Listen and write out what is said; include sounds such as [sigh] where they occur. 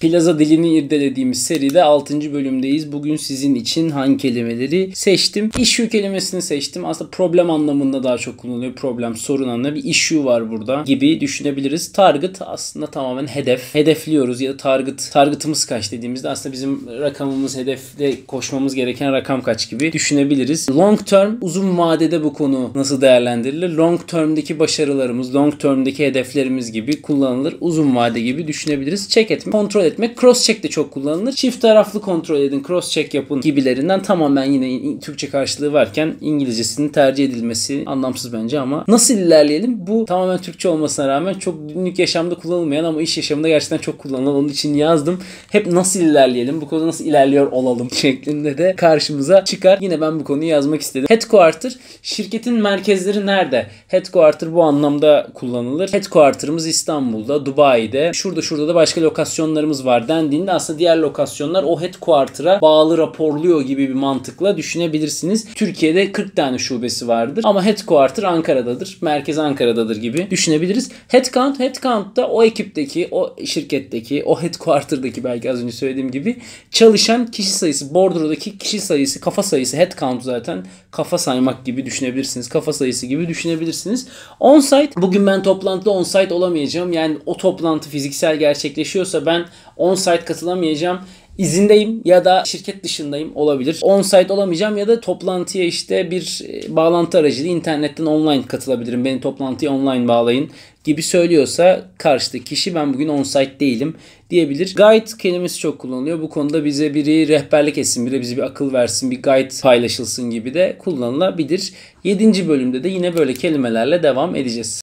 Plaza dilini irdelediğimiz seride 6. bölümdeyiz. Bugün sizin için hangi kelimeleri seçtim? Issue kelimesini seçtim. Aslında problem anlamında daha çok kullanılıyor. Problem, sorun anlamında bir issue var burada gibi düşünebiliriz. Target aslında tamamen hedef. Hedefliyoruz ya da target, targetımız kaç dediğimizde aslında bizim rakamımız, hedefle koşmamız gereken rakam kaç gibi düşünebiliriz. Long term, uzun vadede bu konu nasıl değerlendirilir? Long term'deki başarılarımız, long term'deki hedeflerimiz gibi kullanılır. Uzun vade gibi düşünebiliriz. Check etmek, kontrol etmek. Cross check de çok kullanılır. Çift taraflı kontrol edin, cross check yapın gibilerinden tamamen yine Türkçe karşılığı varken İngilizcesinin tercih edilmesi anlamsız bence ama nasıl ilerleyelim? Bu tamamen Türkçe olmasına rağmen çok günlük yaşamda kullanılmayan ama iş yaşamında gerçekten çok kullanılan. Onun için yazdım. Hep nasıl ilerleyelim? Bu konuda nasıl ilerliyor olalım [laughs] şeklinde de karşımıza çıkar. Yine ben bu konuyu yazmak istedim. Headquarter şirketin merkezleri nerede? Headquarter bu anlamda kullanılır. Headquarter'ımız İstanbul'da, Dubai'de. Şurada şurada da başka lokasyonlarımız var dendiğinde aslında diğer lokasyonlar o headquarter'a bağlı raporluyor gibi bir mantıkla düşünebilirsiniz. Türkiye'de 40 tane şubesi vardır ama headquarter Ankara'dadır. Merkez Ankara'dadır gibi düşünebiliriz. Headcount, headcount da o ekipteki, o şirketteki, o headquarter'daki belki az önce söylediğim gibi çalışan kişi sayısı, bordrodaki kişi sayısı, kafa sayısı, headcount zaten kafa saymak gibi düşünebilirsiniz. Kafa sayısı gibi düşünebilirsiniz. On-site, bugün ben toplantıda on-site olamayacağım. Yani o toplantı fiziksel gerçekleşiyorsa ben on-site katılamayacağım izindeyim ya da şirket dışındayım olabilir. On-site olamayacağım ya da toplantıya işte bir e, bağlantı aracıyla internetten online katılabilirim. Beni toplantıya online bağlayın gibi söylüyorsa karşıdaki kişi ben bugün on-site değilim diyebilir. Guide kelimesi çok kullanılıyor. Bu konuda bize biri rehberlik etsin, biri bize bir akıl versin, bir guide paylaşılsın gibi de kullanılabilir. 7. bölümde de yine böyle kelimelerle devam edeceğiz.